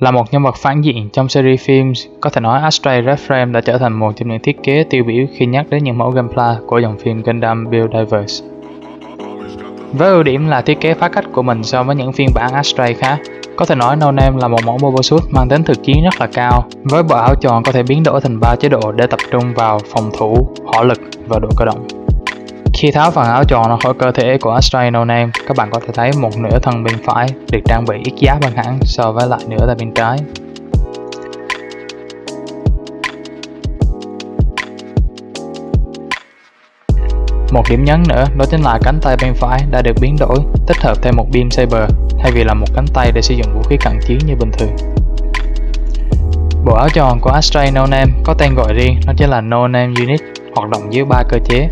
Là một nhân vật phản diện trong series phim, có thể nói Astray Red Frame đã trở thành một trong những thiết kế tiêu biểu khi nhắc đến những mẫu gameplay của dòng phim Gundam Build Diverse. Với ưu điểm là thiết kế phá cách của mình so với những phiên bản Astray khác, có thể nói No Name là một mẫu mobile suit mang tính thực chiến rất là cao, với bộ áo tròn có thể biến đổi thành 3 chế độ để tập trung vào phòng thủ, hỏa lực và độ cơ động. Khi tháo phần áo tròn ra khỏi cơ thể của Astray No Name, các bạn có thể thấy một nửa thân bên phải được trang bị ít giáp hơn hẳn so với lại nửa tay bên trái. Một điểm nhấn nữa đó chính là cánh tay bên phải đã được biến đổi, tích hợp thêm một beam saber thay vì là một cánh tay để sử dụng vũ khí cận chiến như bình thường. Bộ áo tròn của Astray No Name có tên gọi riêng, đó chính là No Name Unit, hoạt động dưới ba cơ chế.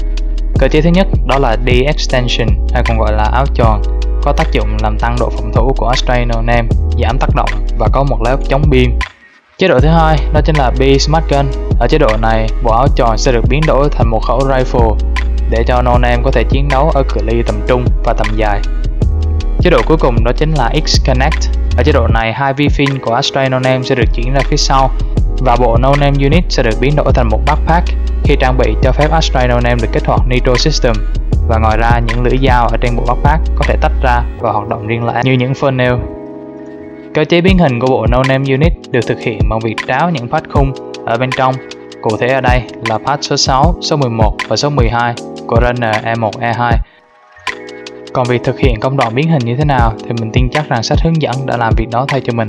Cơ chế thứ nhất đó là D-Extension hay còn gọi là áo tròn, có tác dụng làm tăng độ phòng thủ của Astray Name, giảm tác động và có một lớp chống biên. Chế độ thứ hai đó chính là B Smart Gun. Ở chế độ này, bộ áo tròn sẽ được biến đổi thành một khẩu rifle để cho No Name có thể chiến đấu ở cự ly tầm trung và tầm dài. Chế độ cuối cùng đó chính là X-Connect. Ở chế độ này, hai vi fin của Astray Name sẽ được chuyển ra phía sau và bộ No Name Unit sẽ được biến đổi thành một backpack khi trang bị cho phép Astray No Name được kích hoạt Nitro System và ngoài ra những lưỡi dao ở trên bộ backpack có thể tách ra và hoạt động riêng lẻ như những funnel. Cơ chế biến hình của bộ No Name Unit được thực hiện bằng việc tráo những phát khung ở bên trong. Cụ thể ở đây là patch số 6, số 11 và số 12 của runner E1, E2 còn việc thực hiện công đoạn biến hình như thế nào thì mình tin chắc rằng sách hướng dẫn đã làm việc đó thay cho mình.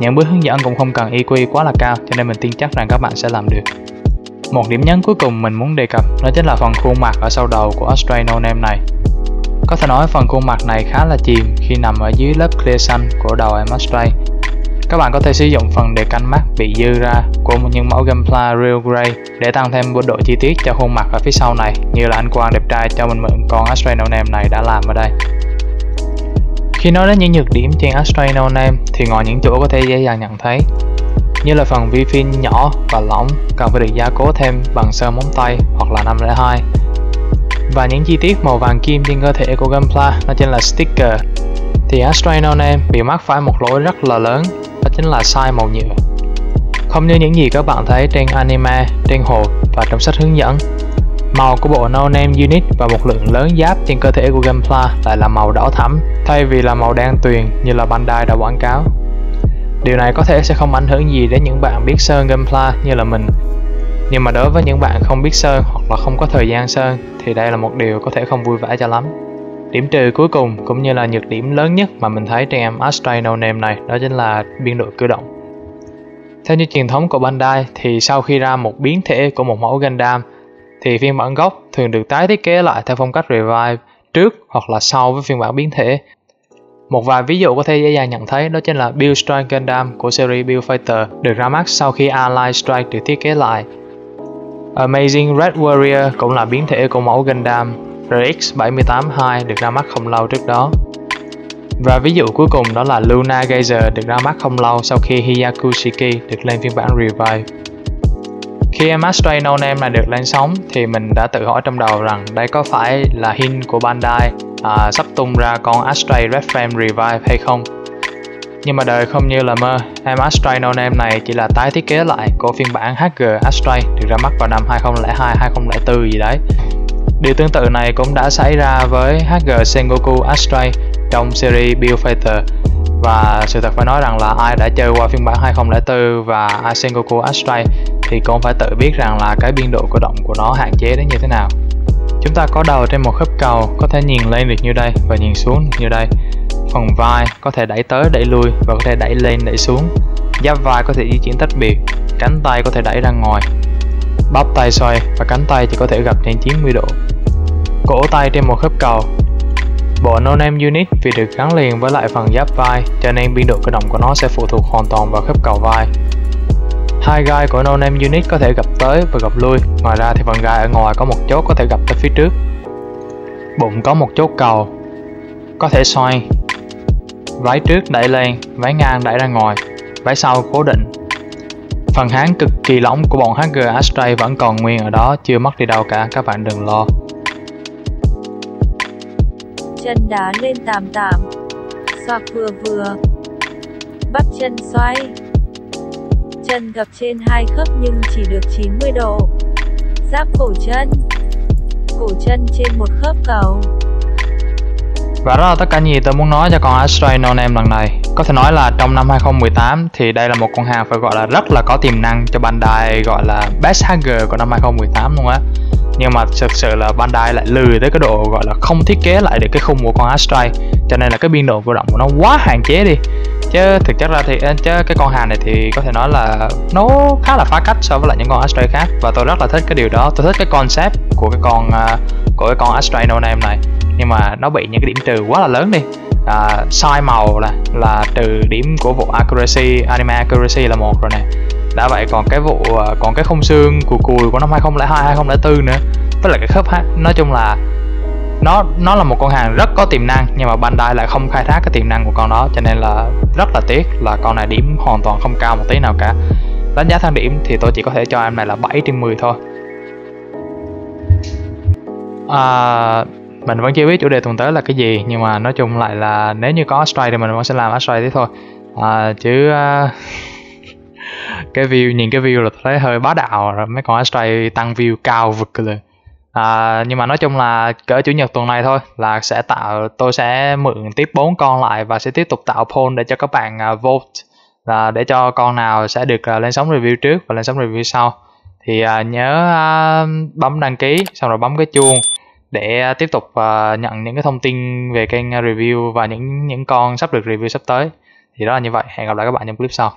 Những bước hướng dẫn cũng không cần EQ quá là cao, cho nên mình tin chắc rằng các bạn sẽ làm được. Một điểm nhấn cuối cùng mình muốn đề cập, đó chính là phần khuôn mặt ở sau đầu của Astray No Name này. Có thể nói phần khuôn mặt này khá là chìm khi nằm ở dưới lớp clear xanh của đầu em Astray các bạn có thể sử dụng phần đề canh mắt bị dư ra của những mẫu Gunpla Real Grey để tăng thêm độ chi tiết cho khuôn mặt ở phía sau này, như là anh Quang đẹp trai cho mình mượn con Astray No Name này đã làm ở đây. Khi nói đến những nhược điểm trên Astray No Name thì ngoài những chỗ có thể dễ dàng nhận thấy như là phần vi fin nhỏ và lỏng cần phải được gia cố thêm bằng sơn móng tay hoặc là 502 và những chi tiết màu vàng kim trên cơ thể của Gunpla nó chính là sticker thì Astray No Name bị mắc phải một lỗi rất là lớn đó chính là sai màu nhựa. Không như những gì các bạn thấy trên anime, trên hộp và trong sách hướng dẫn. Màu của bộ No Name Unit và một lượng lớn giáp trên cơ thể của Gunpla lại là màu đỏ thẫm, thay vì là màu đen tuyền như là Bandai đã quảng cáo. Điều này có thể sẽ không ảnh hưởng gì đến những bạn biết sơn Gunpla như là mình. Nhưng mà đối với những bạn không biết sơn hoặc là không có thời gian sơn thì đây là một điều có thể không vui vẻ cho lắm. Điểm trừ cuối cùng cũng như là nhược điểm lớn nhất mà mình thấy trên em Astray No Name này, đó chính là biên độ cử động. Theo như truyền thống của Bandai, thì sau khi ra một biến thể của một mẫu Gundam thì phiên bản gốc thường được tái thiết kế lại theo phong cách revive trước hoặc là sau với phiên bản biến thể. Một vài ví dụ có thể dễ dàng nhận thấy đó chính là Build Strike Gundam của series Build Fighter được ra mắt sau khi Allied Strike được thiết kế lại. Amazing Red Warrior cũng là biến thể của mẫu Gundam RX-782 được ra mắt không lâu trước đó. Và ví dụ cuối cùng đó là Luna Geyser được ra mắt không lâu sau khi Hiyaku Shiki được lên phiên bản Revive. Khi em Astray No Name này được lên sóng thì mình đã tự hỏi trong đầu rằng đây có phải là hint của Bandai à, sắp tung ra con Astray Red Frame Revive hay không? Nhưng mà đời không như là mơ, em Astray No Name này chỉ là tái thiết kế lại của phiên bản HG Astray được ra mắt vào năm 2002, 2004 gì đấy Điều tương tự này cũng đã xảy ra với HG Sengoku Astray trong series Build Fighter và sự thật phải nói rằng là ai đã chơi qua phiên bản 2004 và Asengoku Astray thì cũng phải tự biết rằng là cái biên độ cơ động của nó hạn chế đến như thế nào. Chúng ta có đầu trên một khớp cầu có thể nhìn lên được như đây và nhìn xuống được như đây. Phần vai có thể đẩy tới đẩy lui và có thể đẩy lên đẩy xuống. Giáp vai có thể di chuyển tách biệt, cánh tay có thể đẩy ra ngoài, bắp tay xoay và cánh tay chỉ có thể gập trên 90 độ. Cổ tay trên một khớp cầu Bộ No Name Unit vì được gắn liền với lại phần giáp vai cho nên biên độ cơ động của nó sẽ phụ thuộc hoàn toàn vào khớp cầu vai. Hai gai của No Name Unit có thể gập tới và gập lui, ngoài ra thì phần gai ở ngoài có một chốt có thể gập tới phía trước. Bụng có một chốt cầu, có thể xoay. Vái trước đẩy lên, vái ngang đẩy ra ngoài, vái sau cố định Phần háng cực kỳ lỏng của bọn HG Astray vẫn còn nguyên ở đó, chưa mất đi đâu cả, các bạn đừng lo. Chân đá lên tạm tạm, xoạc vừa vừa. bắp chân xoay. Chân gập trên hai khớp nhưng chỉ được 90 độ. Giáp cổ chân. Cổ chân trên một khớp cầu. Và đó là tất cả những gì tôi muốn nói cho con Astray No Name lần này. Có thể nói là trong năm 2018 thì đây là một con hàng phải gọi là rất là có tiềm năng cho Bandai gọi là Best Hanger của năm 2018 luôn á. Nhưng mà thực sự là Bandai lại lười tới cái độ gọi là không thiết kế lại được cái khung của con Astray cho nên là cái biên độ vận động của nó quá hạn chế đi. Chứ thực chất ra thì chứ cái con hàng này thì có thể nói là nó khá là phá cách so với lại những con Astray khác. Và tôi rất là thích cái điều đó. Tôi thích cái concept của cái con à, của cái con Astray No Name này. Nhưng mà nó bị những cái điểm trừ quá là lớn đi. À, sai màu là là trừ điểm của vụ accuracy anime accuracy là một rồi nè đã vậy còn cái vụ à, còn cái khung xương của cùi của năm 2002 2004 nữa. Với lại cái khớp hát nói chung là nó nó là một con hàng rất có tiềm năng nhưng mà Bandai lại không khai thác cái tiềm năng của con đó cho nên là rất là tiếc là con này điểm hoàn toàn không cao một tí nào cả. Đánh giá thang điểm thì tôi chỉ có thể cho em này là 7 trên 10 thôi. À, mình vẫn chưa biết chủ đề tuần tới là cái gì nhưng mà nói chung lại là nếu như có Astray thì mình vẫn sẽ làm Astray tiếp thôi. À, chứ uh, cái view nhìn cái view là thấy hơi bá đạo rồi mấy con Astray tăng view cao vực rồi. À, nhưng mà nói chung là cỡ chủ nhật tuần này thôi là sẽ tạo tôi sẽ mượn tiếp bốn con lại và sẽ tiếp tục tạo poll để cho các bạn uh, vote là để cho con nào sẽ được uh, lên sóng review trước và lên sóng review sau. Thì uh, nhớ uh, bấm đăng ký xong rồi bấm cái chuông để tiếp tục uh, nhận những cái thông tin về kênh review và những những con sắp được review sắp tới. Thì đó là như vậy. Hẹn gặp lại các bạn trong clip sau.